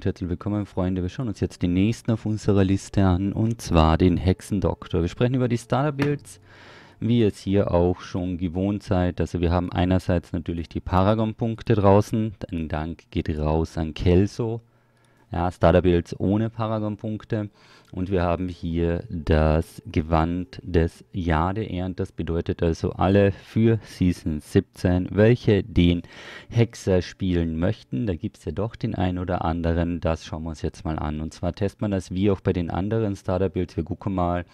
und herzlich willkommen, Freunde. Wir schauen uns jetzt den nächsten auf unserer Liste an und zwar den Hexendoktor. Wir sprechen über die Starter-Builds, wie ihr es hier auch schon gewohnt seid. Also wir haben einerseits natürlich die Paragon-Punkte draußen. Ein Dank geht raus an Kelso. Ja, Starter-Builds ohne Paragon-Punkte. Und wir haben hier das Gewand des Jade-Ernt. Das bedeutet also alle für Season 17, welche den Hexer spielen möchten. Da gibt es ja doch den einen oder anderen. Das schauen wir uns jetzt mal an. Und zwar testet man das wie auch bei den anderen Starter-Builds. Wir gucken mal,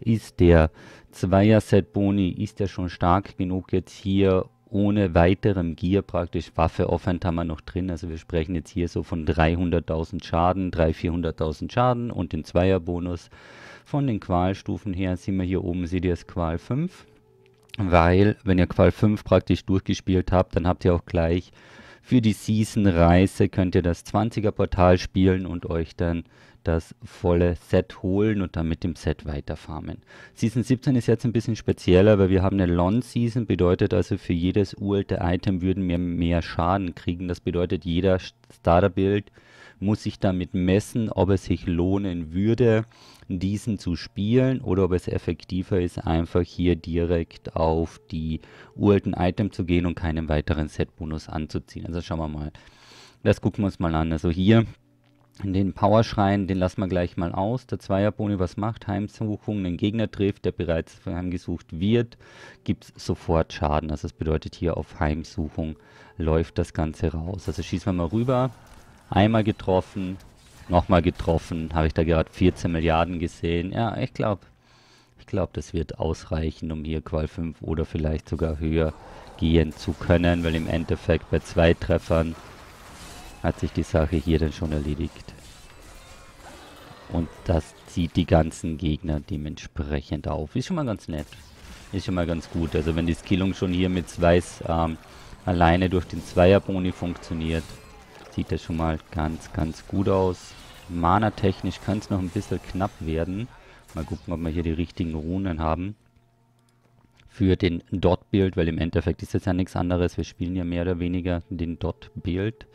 ist der Zweier-Set-Boni, ist der schon stark genug jetzt hier ohne weiterem Gear praktisch Waffe Offhand haben wir noch drin. Also wir sprechen jetzt hier so von 300.000 Schaden, 300.000, 400.000 Schaden und den Zweierbonus. Von den Qualstufen her sind wir hier oben, seht ihr das Qual 5. Weil, wenn ihr Qual 5 praktisch durchgespielt habt, dann habt ihr auch gleich für die Season-Reise könnt ihr das 20er Portal spielen und euch dann das volle Set holen und dann mit dem Set weiterfarmen. Season 17 ist jetzt ein bisschen spezieller, weil wir haben eine Long-Season, bedeutet also für jedes uralte Item würden wir mehr Schaden kriegen. Das bedeutet, jeder Starter-Build muss sich damit messen, ob es sich lohnen würde, diesen zu spielen oder ob es effektiver ist, einfach hier direkt auf die uralten Item zu gehen und keinen weiteren Set-Bonus anzuziehen. Also schauen wir mal. Das gucken wir uns mal an. Also hier den Powerschrein, den lassen wir gleich mal aus. Der Zweierboni, was macht? Heimsuchung, den Gegner trifft, der bereits heimgesucht wird, gibt es sofort Schaden. Also das bedeutet hier auf Heimsuchung läuft das Ganze raus. Also schießen wir mal rüber. Einmal getroffen, nochmal getroffen. Habe ich da gerade 14 Milliarden gesehen. Ja, ich glaube, ich glaube, das wird ausreichen, um hier Qual 5 oder vielleicht sogar höher gehen zu können, weil im Endeffekt bei zwei Treffern hat sich die Sache hier dann schon erledigt. Und das zieht die ganzen Gegner dementsprechend auf. Ist schon mal ganz nett. Ist schon mal ganz gut. Also wenn die Skillung schon hier mit Weiß ähm, alleine durch den Zweierboni funktioniert, sieht das schon mal ganz, ganz gut aus. Mana-technisch kann es noch ein bisschen knapp werden. Mal gucken, ob wir hier die richtigen Runen haben. Für den Dot-Build, weil im Endeffekt ist das ja nichts anderes. Wir spielen ja mehr oder weniger den Dot-Build.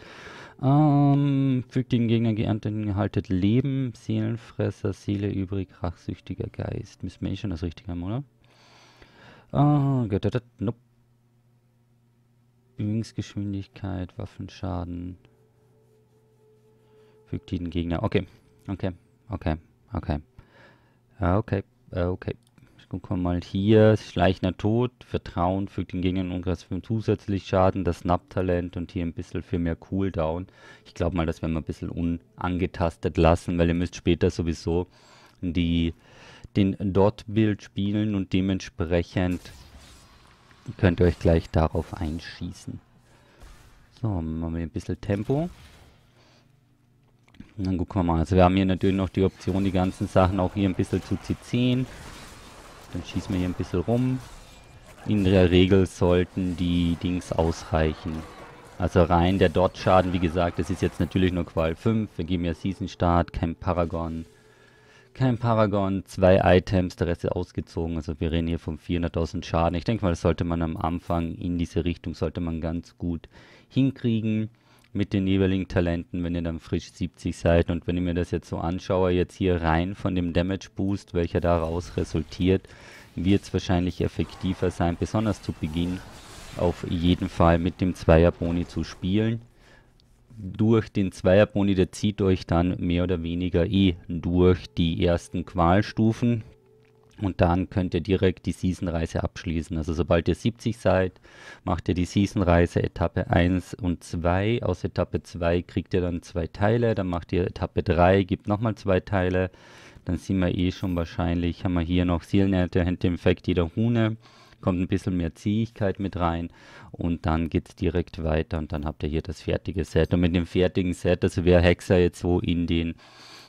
Ähm, fügt den Gegner geernteten gehaltet Leben, Seelenfresser, Seele übrig, rachsüchtiger Geist. Müssen wir eh schon das Richtige haben, oder? Ah, uh, nope. Übungsgeschwindigkeit, Waffenschaden. Fügt den Gegner. Okay, okay, okay, okay. Okay, okay. Gucken wir mal hier. Schleichender Tod. Vertrauen fügt den Gegnern Umkreis für zusätzlich Schaden. Das Snap-Talent und hier ein bisschen für mehr Cooldown. Ich glaube mal, das werden wir ein bisschen unangetastet lassen, weil ihr müsst später sowieso die, den Dot-Build spielen und dementsprechend könnt ihr euch gleich darauf einschießen. So, machen wir ein bisschen Tempo. Und dann gucken wir mal. Also wir haben hier natürlich noch die Option, die ganzen Sachen auch hier ein bisschen zu CCen. Dann schießen wir hier ein bisschen rum. In der Regel sollten die Dings ausreichen. Also rein der Dot-Schaden, wie gesagt, das ist jetzt natürlich nur Qual 5. Wir geben ja Season Start, kein Paragon. Kein Paragon, zwei Items, der Rest ist ausgezogen. Also wir reden hier von 400.000 Schaden. Ich denke mal, das sollte man am Anfang in diese Richtung, sollte man ganz gut hinkriegen mit den jeweiligen Talenten, wenn ihr dann frisch 70 seid. Und wenn ich mir das jetzt so anschaue, jetzt hier rein von dem Damage Boost, welcher daraus resultiert, wird es wahrscheinlich effektiver sein, besonders zu Beginn auf jeden Fall mit dem Zweierboni zu spielen. Durch den Zweierboni, der zieht euch dann mehr oder weniger eh durch die ersten Qualstufen. Und dann könnt ihr direkt die Season-Reise abschließen. Also sobald ihr 70 seid, macht ihr die Season-Reise Etappe 1 und 2. Aus Etappe 2 kriegt ihr dann zwei Teile. Dann macht ihr Etappe 3, gibt nochmal zwei Teile. Dann sind wir eh schon wahrscheinlich, haben wir hier noch Seelenernte, Infekt jeder Hune. Kommt ein bisschen mehr Zähigkeit mit rein. Und dann geht es direkt weiter. Und dann habt ihr hier das fertige Set. Und mit dem fertigen Set, also wer Hexer jetzt so in den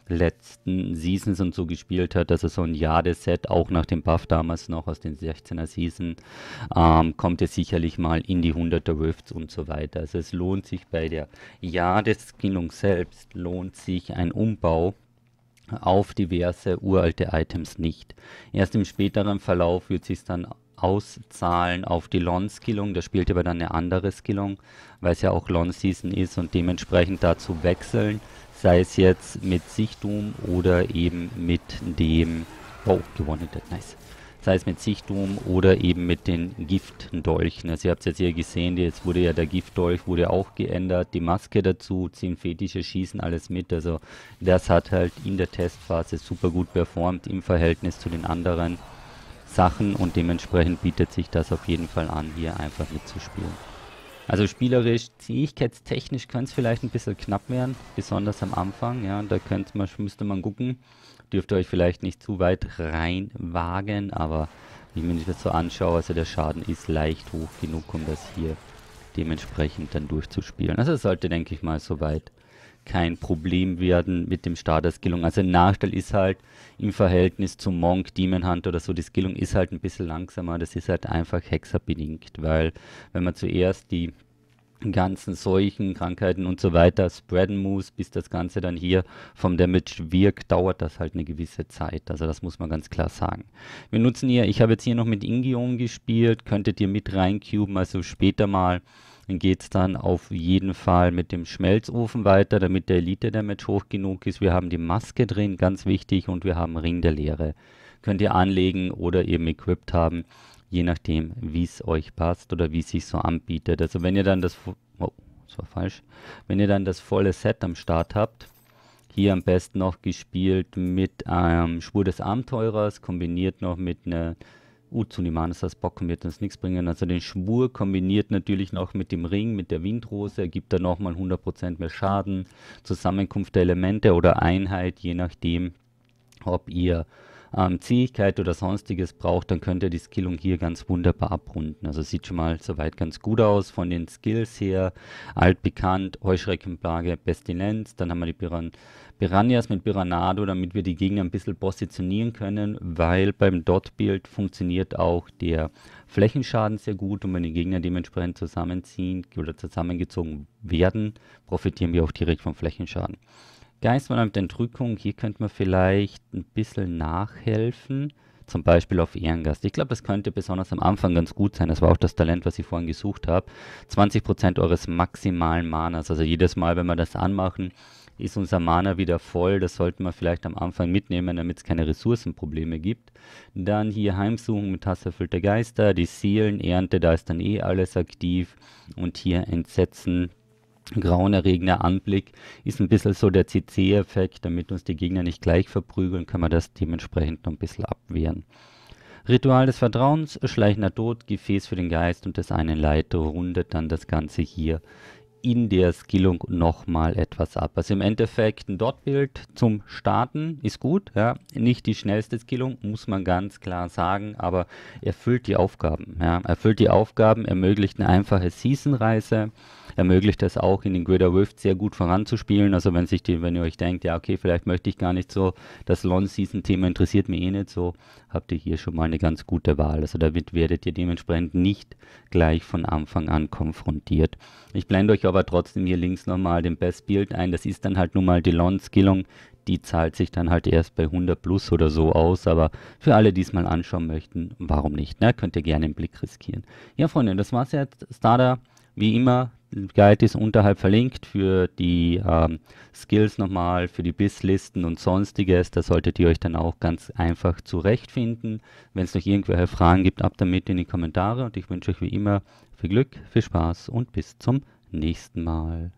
letzten Seasons und so gespielt hat, also so ein Jade-Set, auch nach dem Buff damals noch aus den 16er Season, ähm, kommt es sicherlich mal in die 100er Rifts und so weiter. Also es lohnt sich bei der Jade-Skinnung selbst, lohnt sich ein Umbau auf diverse uralte Items nicht. Erst im späteren Verlauf wird sich dann auszahlen auf die Lon-Skillung. Da spielt aber dann eine andere Skillung, weil es ja auch Lon-Season ist und dementsprechend dazu wechseln sei es jetzt mit Sichtum oder eben mit dem, oh, gewonnen, nice, sei es mit Sichtum oder eben mit den Giftdolchen. Also ihr habt es jetzt hier gesehen, jetzt wurde ja der Giftdolch wurde auch geändert, die Maske dazu, 10 Fetische schießen alles mit, also das hat halt in der Testphase super gut performt im Verhältnis zu den anderen Sachen und dementsprechend bietet sich das auf jeden Fall an, hier einfach mitzuspielen. Also spielerisch, fähigkeitstechnisch könnte es vielleicht ein bisschen knapp werden, besonders am Anfang, ja, da könnt man, müsste man gucken, dürft ihr euch vielleicht nicht zu weit reinwagen, aber wenn ich mir das so anschaue, also der Schaden ist leicht hoch genug, um das hier dementsprechend dann durchzuspielen. Also sollte, denke ich mal, soweit kein Problem werden mit dem Starter-Skillung. Also ein Nachteil ist halt im Verhältnis zum Monk, Demon Hunter oder so, die Skillung ist halt ein bisschen langsamer. Das ist halt einfach hexerbedingt, weil wenn man zuerst die ganzen Seuchen, Krankheiten und so weiter spreaden muss, bis das Ganze dann hier vom Damage wirkt, dauert das halt eine gewisse Zeit. Also das muss man ganz klar sagen. Wir nutzen hier, ich habe jetzt hier noch mit Ingion gespielt, könntet ihr mit reincuben, also später mal geht es dann auf jeden Fall mit dem Schmelzofen weiter, damit der Elite-Damage hoch genug ist. Wir haben die Maske drin, ganz wichtig, und wir haben Ring der Leere. Könnt ihr anlegen oder eben equipped haben je nachdem, wie es euch passt oder wie es sich so anbietet. Also wenn ihr dann das, oh, das war falsch, wenn ihr dann das volle Set am Start habt, hier am besten noch gespielt mit einem ähm, Schwur des Abenteurers, kombiniert noch mit einer Uh, Zunimanes als Bock wird uns nichts bringen. Also den Schwur kombiniert natürlich noch mit dem Ring, mit der Windrose, ergibt dann nochmal 100% mehr Schaden. Zusammenkunft der Elemente oder Einheit, je nachdem, ob ihr ähm, Zähigkeit oder sonstiges braucht, dann könnt ihr die Skillung hier ganz wunderbar abrunden. Also sieht schon mal soweit ganz gut aus von den Skills her. Altbekannt, Heuschreckenplage, Pestilenz, dann haben wir die Piran Piranhas mit Piranado, damit wir die Gegner ein bisschen positionieren können, weil beim Dot-Bild funktioniert auch der Flächenschaden sehr gut und wenn die Gegner dementsprechend zusammenziehen oder zusammengezogen werden, profitieren wir auch direkt vom Flächenschaden. Geistmann mit Entrückung, hier könnte man vielleicht ein bisschen nachhelfen. Zum Beispiel auf Ehrengast. Ich glaube, das könnte besonders am Anfang ganz gut sein. Das war auch das Talent, was ich vorhin gesucht habe. 20% eures maximalen Manas. Also jedes Mal, wenn wir das anmachen, ist unser Mana wieder voll. Das sollten wir vielleicht am Anfang mitnehmen, damit es keine Ressourcenprobleme gibt. Dann hier Heimsuchung mit hasserfüllte Geister, die Seelen, Ernte, da ist dann eh alles aktiv. Und hier Entsetzen, grauenerregender Anblick ist ein bisschen so der CC-Effekt, damit uns die Gegner nicht gleich verprügeln, kann man das dementsprechend noch ein bisschen abwehren. Ritual des Vertrauens, schleichender Tod, Gefäß für den Geist und des einen Leiter rundet dann das Ganze hier in der Skillung nochmal etwas ab. Also im Endeffekt ein Dot-Bild zum Starten ist gut, ja. Nicht die schnellste Skillung, muss man ganz klar sagen, aber erfüllt die Aufgaben, ja. Erfüllt die Aufgaben, ermöglicht eine einfache Season-Reise, ermöglicht es auch in den Greater Rift sehr gut voranzuspielen. Also wenn sich die, wenn ihr euch denkt, ja okay, vielleicht möchte ich gar nicht so, das Long-Season-Thema interessiert mich eh nicht so, habt ihr hier schon mal eine ganz gute Wahl. Also damit werdet ihr dementsprechend nicht gleich von Anfang an konfrontiert. Ich blende euch aber trotzdem hier links nochmal den Best Build ein. Das ist dann halt nun mal die Long-Skillung die zahlt sich dann halt erst bei 100 plus oder so aus, aber für alle, die es mal anschauen möchten, warum nicht? Ne? Könnt ihr gerne einen Blick riskieren. Ja, Freunde, das war's jetzt. Starter, wie immer, Guide ist unterhalb verlinkt für die ähm, Skills nochmal, für die Bisslisten und sonstiges. Da solltet ihr euch dann auch ganz einfach zurechtfinden. Wenn es noch irgendwelche Fragen gibt, ab damit in die Kommentare und ich wünsche euch wie immer viel Glück, viel Spaß und bis zum nächsten Mal.